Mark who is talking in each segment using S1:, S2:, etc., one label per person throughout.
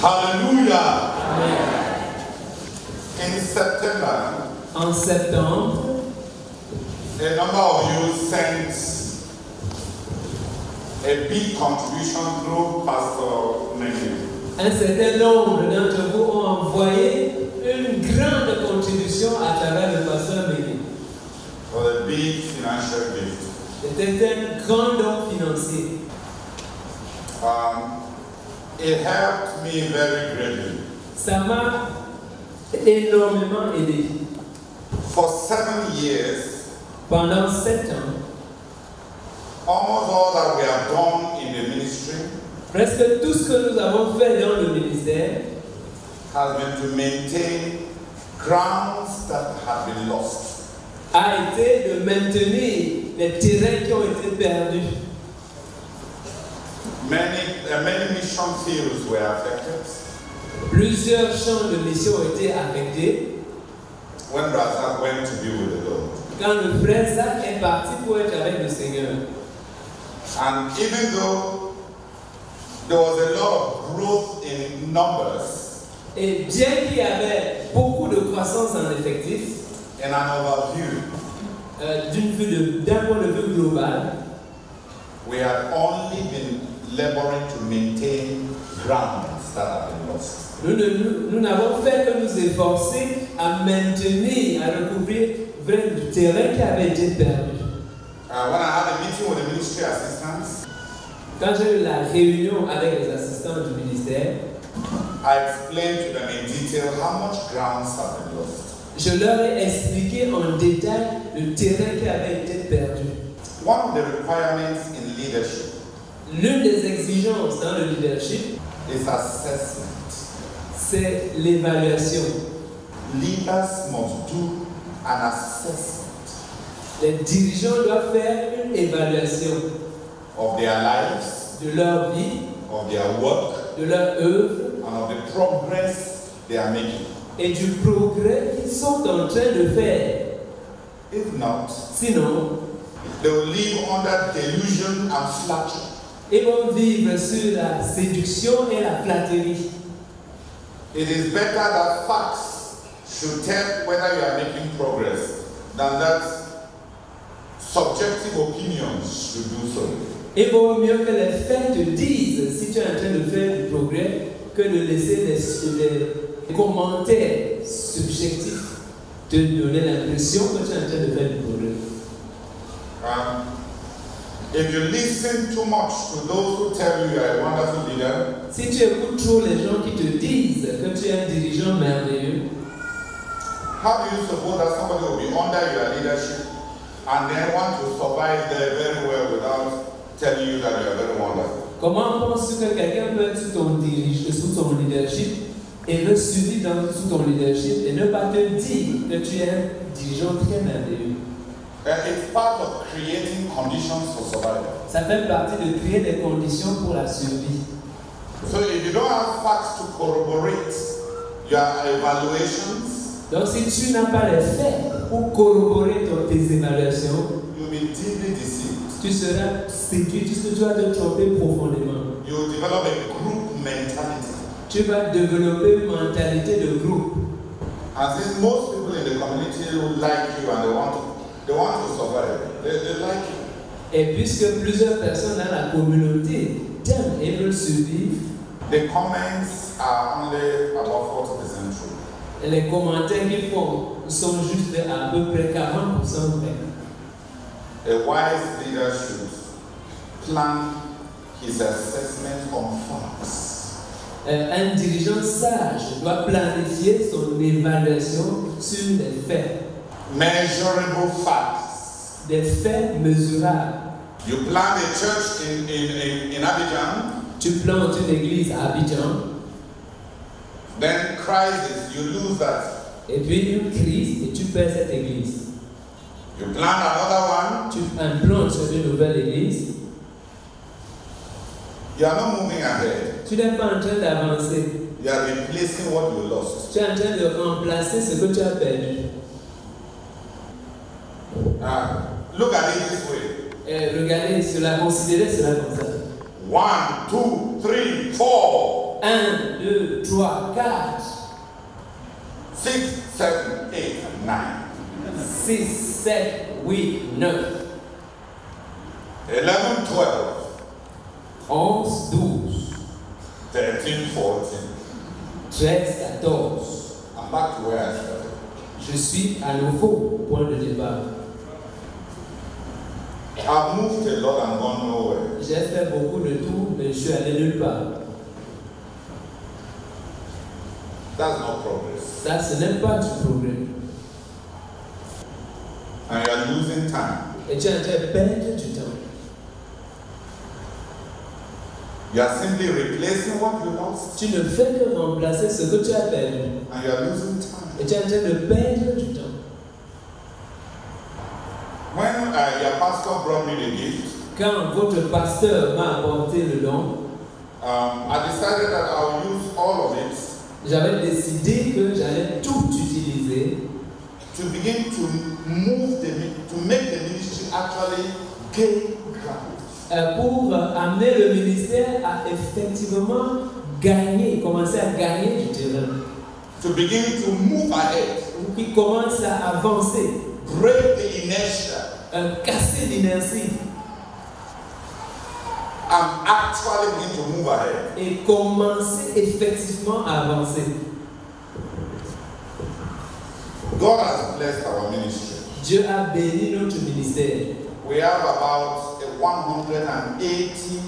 S1: Hallelujah. In September,
S2: En septembre,
S1: a number of you sent a big contribution through Pastor Menu.
S2: un certain nombre d'entre vous ont envoyé une grande contribution à travers le pasteur Méli.
S1: for a big financial gift.
S2: C'était un grand don financier.
S1: Um, it helped me very greatly.
S2: Ça m'a énormément aidé.
S1: For seven years,
S2: Pendant sept ans,
S1: almost all that we have done in the ministry
S2: presque tout ce que nous avons fait dans le ministère
S1: has been to maintain grounds that have been lost.
S2: a été de maintenir les terrains qui ont été perdus.
S1: Many, many mission fields were affected.
S2: Plusieurs champs de mission ont été affectés.
S1: When went to be with the Lord.
S2: Quand le frère Zach est parti pour être avec le Seigneur.
S1: And even though there was a lot of growth in numbers
S2: Et bien qu'il y avait beaucoup de croissance en effectif,
S1: in an overview,
S2: euh, d'un point de vue global,
S1: we had only been laboring to maintain grounds that have been lost.
S2: nous ne- nous- nous n'avons fait que nous efforcer à maintenir, à recouvrir le terrain qui avait été perdu.
S1: Uh, when I had a meeting with the ministry assistants,
S2: Quand j'ai eu la réunion avec les assistants du ministère,
S1: I explained to them in detail how much grounds have been lost.
S2: je leur ai expliqué en détail le terrain qui avait été perdu.
S1: One of the requirements in leadership
S2: L'une des exigences dans le leadership,
S1: is assessment.
S2: c'est l'évaluation.
S1: Leaders must do an assessment
S2: Les dirigeants doivent faire une évaluation
S1: of their lives,
S2: de leur vie,
S1: of their work,
S2: de leur œuvre
S1: and of the progress they are making.
S2: et du progrès qu'ils sont en train de faire.
S1: If not,
S2: Sinon,
S1: they will live under delusion and flattery.
S2: Ils vont vivre sur la séduction et la flatterie.
S1: It is better that facts should tell whether you are making progress than that subjective opinions should do so.
S2: Il vaut mieux que les faits te disent si tu es en train de faire du progrès que de laisser les, les commentaires subjectifs te donner l'impression que tu es en train de faire du progrès.
S1: If you listen too much to those who tell you you are a wonderful leader,
S2: Si tu écoutes trop les gens qui te disent que tu es un dirigeant merveilleux,
S1: how do you suppose that somebody will be under your leadership and then want to survive there very well without telling you that you are very wonderful?
S2: comment penses-tu que quelqu'un peut être sous ton, dirige, sous ton leadership et veut survivre sous ton leadership et ne pas te dire que tu es un dirigeant très merveilleux?
S1: It's part of creating conditions for survival.
S2: Ça fait partie de créer des conditions pour la survie.
S1: So if you don't have facts to corroborate your evaluations,
S2: Donc si tu n'as pas les faits pour corroborer ton- tes évaluations,
S1: you'll be deeply deceived.
S2: tu seras séduit, tu, tu vas te tromper profondément.
S1: You will develop a group mentality.
S2: Tu vas développer une mentalité de groupe.
S1: And since most people in the community like you and they want to, they want to survive, they, they like you.
S2: Et puisque plusieurs personnes dans la communauté t'aiment et veulent survivre,
S1: The comments are only about 40% true.
S2: Et les commentaires qu'ils font sont juste à peu près 40% vrais.
S1: A wise leader should plan his assessment on facts.
S2: Un dirigeant sage doit planifier son évaluation sur des faits,
S1: Measurable facts.
S2: des faits mesurables.
S1: You plan a church in, in, in, in Abidjan,
S2: Tu plantes une église à Abidjan,
S1: then crisis, you lose that.
S2: et puis une crise, et tu perds cette église.
S1: You plan another one,
S2: Tu implantes une nouvelle église,
S1: you are not moving ahead.
S2: tu n'es pas en train d'avancer.
S1: You are replacing what you lost.
S2: Tu es en train de remplacer ce que tu as perdu.
S1: Ah, look at it this way.
S2: Et regardez cela, considérez cela comme ça.
S1: One, two, three, four.
S2: 1, 2, 3, 4,
S1: 6, 7, 8, 9,
S2: 6, 7, 8, 9,
S1: 11, 12,
S2: 11, 12,
S1: 13, 14.
S2: 13, 14.
S1: I'm back to where I started.
S2: Je suis à nouveau au point de départ.
S1: I've moved a lot and gone nowhere.
S2: J'ai fait beaucoup de tout, mais je suis allé nulle part.
S1: That's not progress.
S2: Ça, ce n'est pas du progrès.
S1: And you are losing time.
S2: Et tu es en train de perdre du temps.
S1: You are simply replacing what you lost.
S2: Tu ne fais que remplacer ce que tu as perdu.
S1: And you are losing time.
S2: Et tu es en train de perdre du temps.
S1: When uh, your pastor brought me the gift,
S2: Quand votre pasteur m'a apporté le don,
S1: um, I decided that I'll use all of it
S2: j'avais décidé que j'allais tout utiliser
S1: to begin to move the mi- to make the ministry actually gain ground.
S2: euh, pour amener le ministère à effectivement gagner, commencer à gagner du terrain.
S1: To begin to move ahead,
S2: Pour qu'il commence à avancer,
S1: break the inertia,
S2: euh, casser l'inertie
S1: and actually begin to move ahead.
S2: et commencer effectivement à avancer.
S1: God has blessed our ministry.
S2: Dieu a béni notre ministère.
S1: We have about uh, 180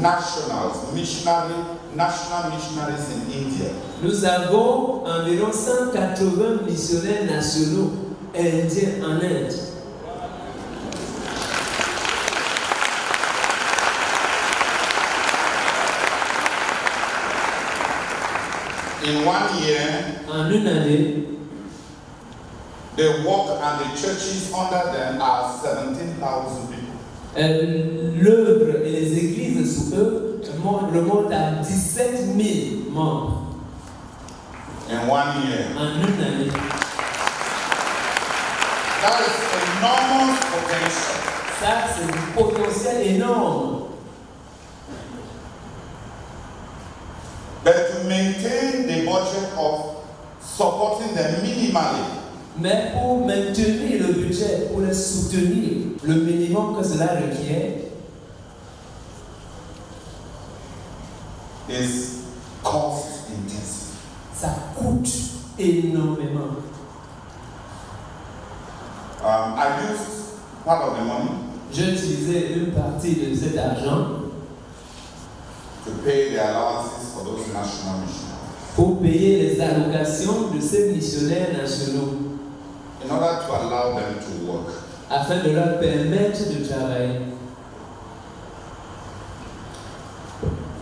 S1: nationals, missionary, national missionaries in India.
S2: Nous avons environ 180 missionnaires nationaux indiens en Inde.
S1: In one year,
S2: En une année,
S1: the work and the churches under them are 17,000 people.
S2: euh, l'œuvre et les églises sous eux le montent à 17 000 membres.
S1: In one year.
S2: En une année.
S1: That is enormous potential.
S2: Ça, c'est du potentiel énorme.
S1: But to maintain budget of supporting them minimally,
S2: Mais pour maintenir le budget, pour les soutenir, le minimum que cela requiert
S1: is cost intensive.
S2: ça coûte énormément.
S1: Um, I used part of the money
S2: J'ai utilisé une partie de cet argent
S1: to pay the allowances for those national missionaries
S2: pour payer les allocations de ces missionnaires nationaux
S1: in order to allow them to work.
S2: afin de leur permettre de travailler.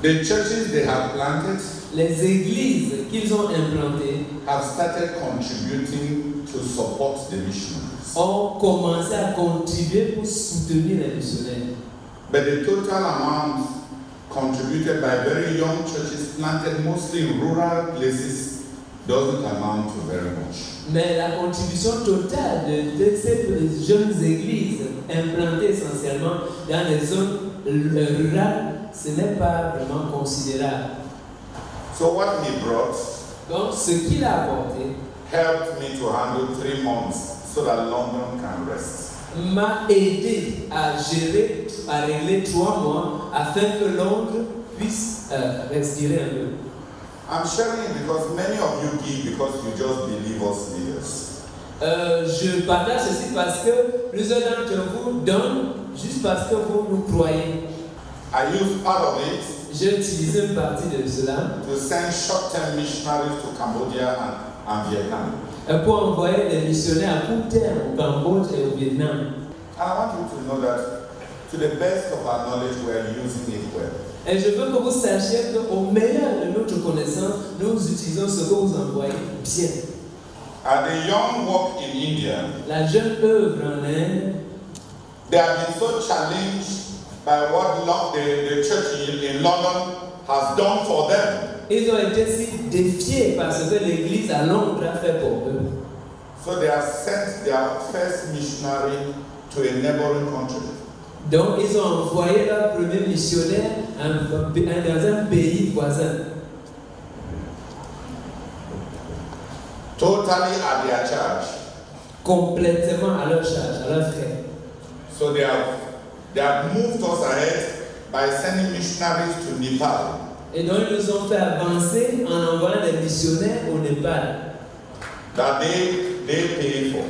S1: The churches they have planted
S2: Les églises qu'ils ont implantées
S1: have started contributing to support the missionaries.
S2: ont commencé à contribuer pour soutenir les missionnaires.
S1: But the total amount contributed by very young churches planted mostly in rural places doesn't amount to very much.
S2: Mais la contribution totale de, de ces jeunes églises implantées essentiellement dans les zones euh, rurales, ce n'est pas vraiment considérable.
S1: So what he brought
S2: Donc, ce qu'il a apporté
S1: helped me to handle three months so that London can rest.
S2: m'a aidé à gérer, à régler trois mois afin que Londres puisse euh, respirer un peu.
S1: I'm sharing it because many of you give because you just believe us leaders.
S2: Euh, je partage ceci parce que plusieurs d'entre vous donnent juste parce que vous nous croyez.
S1: I use part of it
S2: J'ai utilisé une partie de cela
S1: to send short-term missionaries to Cambodia and, and Vietnam.
S2: euh, pour envoyer des missionnaires à court terme au Cambodge et au Vietnam.
S1: And I want you to know that to the best of our knowledge, we are using it well.
S2: Et je veux que vous sachiez qu'au meilleur de notre connaissance, nous utilisons ce que vous envoyez bien.
S1: And the young work in India,
S2: La jeune œuvre en Inde,
S1: they have been so challenged by what the, the church in, in London has done for them.
S2: ils ont été si défiés par ce que l'Église à Londres a fait pour eux.
S1: So they have sent their first missionary to a neighboring country.
S2: Donc, ils ont envoyé leur premier missionnaire dans un pays voisin,
S1: totally at their charge.
S2: complètement à leur charge, à leur frais.
S1: So they have they have moved us ahead by sending missionaries to Nepal.
S2: Et donc, ils nous ont fait avancer en envoyant des missionnaires au Népal,
S1: that they they pay for.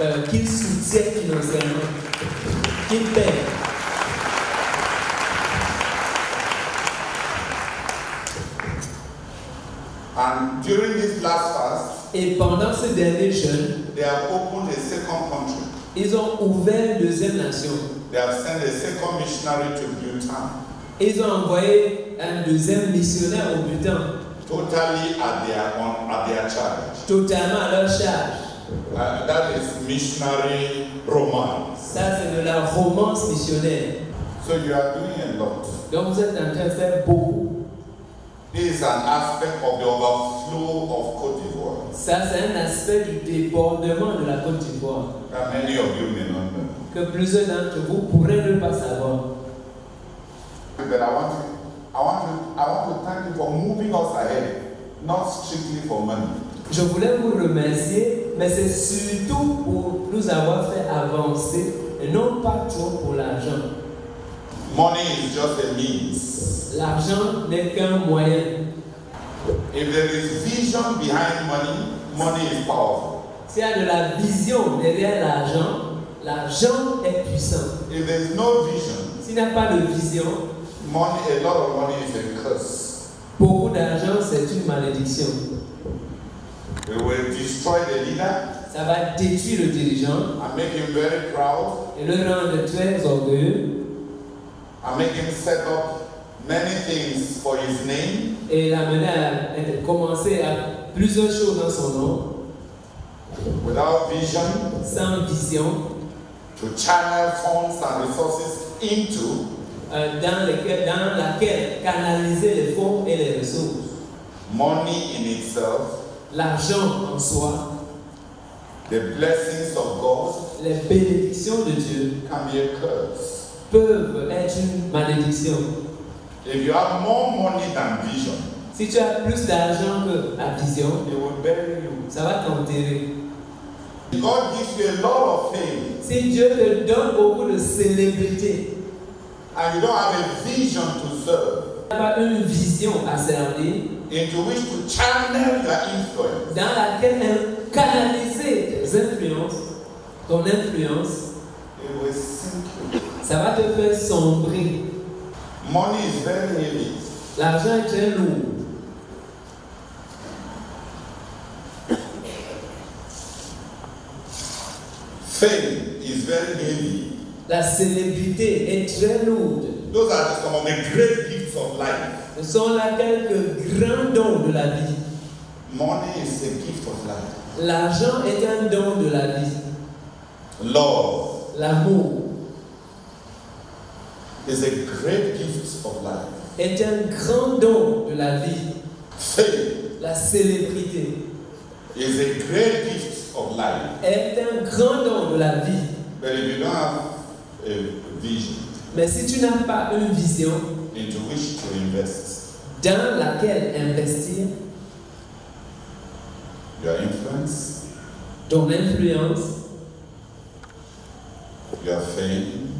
S2: euh, qu'ils soutiennent financièrement, paient.
S1: And during this last fast,
S2: Et pendant ce dernier jeûne,
S1: they have opened a second country.
S2: ils ont ouvert une deuxième nation.
S1: They have sent a second missionary to Bhutan,
S2: Ils ont envoyé un deuxième missionnaire au Bhutan,
S1: totally at their on, at their charge.
S2: totalement à leur charge.
S1: Uh, that is missionary romance.
S2: Ça, c'est de la romance missionnaire.
S1: So you are doing a lot.
S2: Donc, vous êtes en train de faire beaucoup.
S1: This is an aspect of the overflow of Cote d'Ivoire
S2: Ça, c'est un aspect du débordement de la Côte d'Ivoire
S1: many of you may not know.
S2: que plusieurs d'entre vous pourraient ne pas savoir.
S1: But I want to, I want to, I want to thank you for moving us ahead, not strictly for money.
S2: Je voulais vous remercier, mais c'est surtout pour nous avoir fait avancer et non pas trop pour l'argent.
S1: Money is just a means.
S2: L'argent n'est qu'un moyen.
S1: If there is vision behind money, money is powerful.
S2: S'il y a de la vision derrière l'argent, l'argent est puissant.
S1: If there is no vision,
S2: S'il n'y a pas de vision,
S1: money, a lot of money is a curse.
S2: beaucoup d'argent, c'est une malédiction.
S1: It will destroy the leader
S2: Ça va détruire le dirigeant
S1: and make him very proud
S2: et le rendre très orgueilleux
S1: and make him set up many things for his name
S2: et l'amener à commencer à plusieurs choses dans son nom,
S1: without vision
S2: sans vision,
S1: to channel funds and resources into
S2: euh, dans, lesquelles- dans laquelle canaliser les fonds et les ressources.
S1: money in itself,
S2: L'argent en soi,
S1: the blessings of God
S2: les bénédictions de Dieu
S1: can be a curse.
S2: peuvent être une malédiction.
S1: If you have more money than vision,
S2: Si tu as plus d'argent que la vision,
S1: it will bury you.
S2: ça va t'enterrer.
S1: God gives you a lot of fame
S2: Si Dieu te donne beaucoup de célébrité,
S1: and you don't have a vision to serve
S2: tu n'as pas une vision à servir
S1: into which to channel your influence,
S2: dans laquelle canaliser tes influences, ton influence,
S1: it will sink you.
S2: ça va te faire sombrer.
S1: Money is very heavy.
S2: L'argent est très lourd.
S1: Fame is very heavy.
S2: La célébrité est très lourde.
S1: Those are just some of the great gifts of life.
S2: Ce sont là quelques grands dons de la vie.
S1: Money is a gift of life.
S2: L'argent est un don de la vie.
S1: Love
S2: L'amour
S1: is a great gift of life.
S2: est un grand don de la vie. La célébrité
S1: is a great gift of life.
S2: est un grand don de la vie.
S1: But if you don't have a vision
S2: Mais si tu n'as pas une vision
S1: into which to invest,
S2: dans laquelle investir
S1: your influence,
S2: ton influence,
S1: your fame,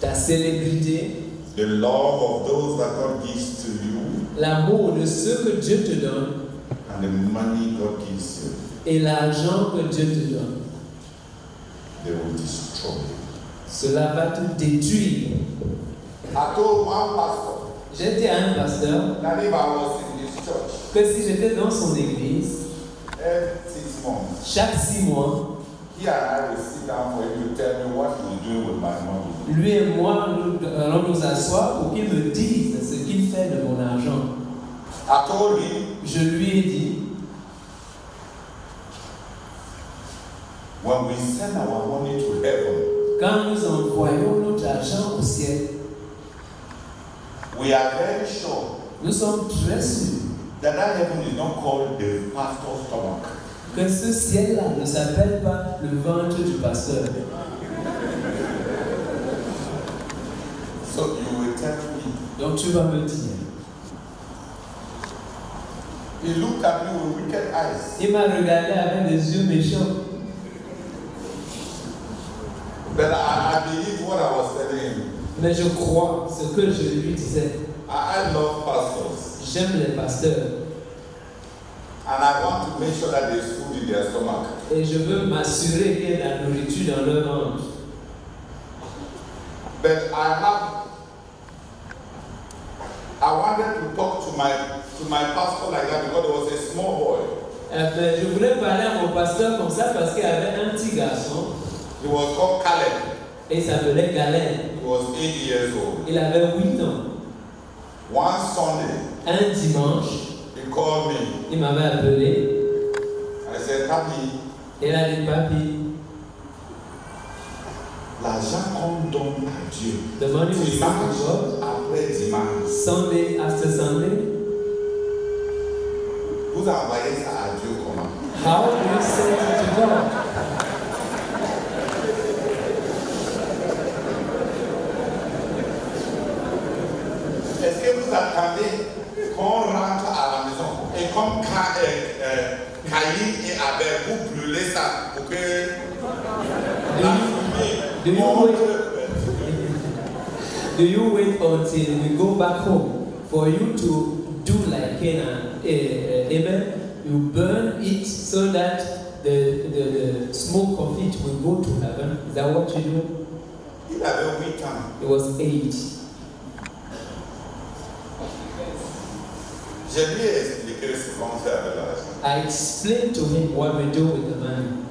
S2: ta célébrité,
S1: the love of those that God gives to you,
S2: l'amour de ce que Dieu te donne
S1: and the money God gives you,
S2: et l'argent que Dieu te donne,
S1: they will destroy you.
S2: Cela va te détruire. À un pasteur que si j'étais dans son église, chaque six mois,
S1: he and I will sit down for him to tell me what he's doing with my money.
S2: lui et moi, nous allons nous asseoir pour qu'il me dise ce qu'il fait de mon argent. Je lui ai dit,
S1: when we send our money to heaven,
S2: quand nous envoyons notre argent au ciel,
S1: we are very sure
S2: nous sommes très sûrs
S1: that that heaven is not called the pastor's stomach.
S2: que ce ciel-là ne s'appelle pas le ventre du pasteur.
S1: So you will tell me.
S2: Donc tu vas me dire.
S1: He looked at me with wicked eyes.
S2: Il m'a regardé avec des yeux méchants.
S1: But I, I believe what I was telling him.
S2: Mais je crois ce que je lui disais.
S1: I, I love pastors.
S2: J'aime les pasteurs
S1: And I want to make sure that there's food in their stomach.
S2: et je veux m'assurer qu'il y ait de la nourriture dans leur ventre.
S1: But I have I wanted to talk to my to my pastor like that because there was a small boy.
S2: Mais je voulais parler à mon pasteur comme ça parce qu'il y avait un petit garçon
S1: He was called Caleb.
S2: et il s'appelait Galen.
S1: He was eight years old.
S2: Il avait 8 ans.
S1: One Sunday,
S2: Un dimanche,
S1: he called me.
S2: il m'avait appelé
S1: I said, Papi,
S2: et il a dit Papi,
S1: l'argent qu'on donne à Dieu, dimanche après dimanche,
S2: Sunday after Sunday,
S1: vous envoyez ça à Dieu comment?
S2: How do you send it to God?
S1: Est-ce que vous attendez qu'on rentre à la maison et comme Ca- euh, euh, Caïn et Abel, vous brûlez ça pour que la fumée
S2: Do you
S1: monte
S2: Do you wait until we go back home for you to do like Cain and uh, Abel? You burn it so that the, the, the smoke of it will go to heaven. Is that what you do?
S1: Il avait 8 ans.
S2: It was eight.
S1: Je lui ai expliqué ce qu'on fait avec l'argent.
S2: I explained to him what we do with the money.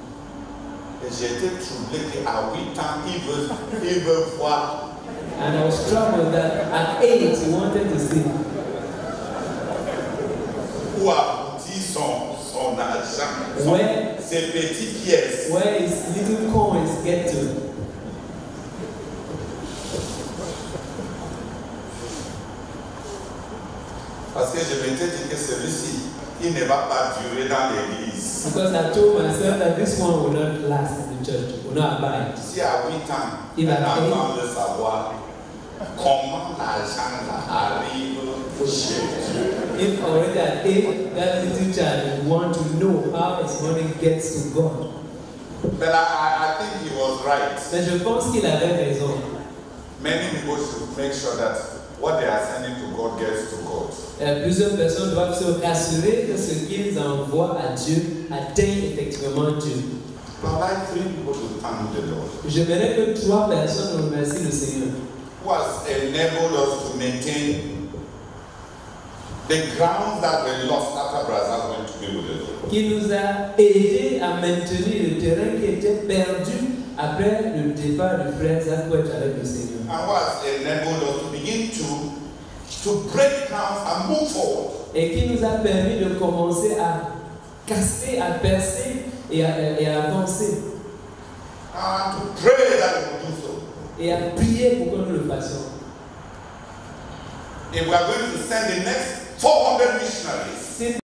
S1: Et j'étais troublé qu'à 8 ans, il veut, il veut voir
S2: And I was troubled that at eight he wanted to see
S1: où aboutit son, son argent, son-
S2: Ouais.
S1: ses petites pièces.
S2: where his little coins get to.
S1: Que je m'étais dit que celui-ci, il ne va pas durer dans l'église.
S2: Because I told myself that this one will not last in the church, will not abide.
S1: Si à 8 ans,
S2: Il
S1: a besoin de savoir comment l'argent arrive chez Dieu.
S2: If already at eight, that little child will want to know how his money gets to God.
S1: But I, I, think he was right.
S2: Mais je pense qu'il avait raison.
S1: Many people should make sure that what they are sending to God gets to.
S2: Euh, plusieurs personnes doivent se rassurer que ce qu'ils envoient à Dieu atteigne effectivement Dieu.
S1: Lord
S2: J'aimerais que trois personnes remercient le Seigneur
S1: who has enabled us to maintain the grounds that were lost after Brazil went to be with
S2: qui nous a aidés à maintenir le terrain qui était perdu après le départ de frère être avec le Seigneur.
S1: And who has enabled us to begin to, to break grounds and move forward.
S2: Et qui nous a permis de commencer à casser, à percer et à, et à avancer.
S1: And to pray that we will do so.
S2: Et à prier pour que nous le fassions.
S1: If we are going to send the next 400 missionaries,
S2: Si